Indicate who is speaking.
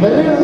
Speaker 1: Valeu!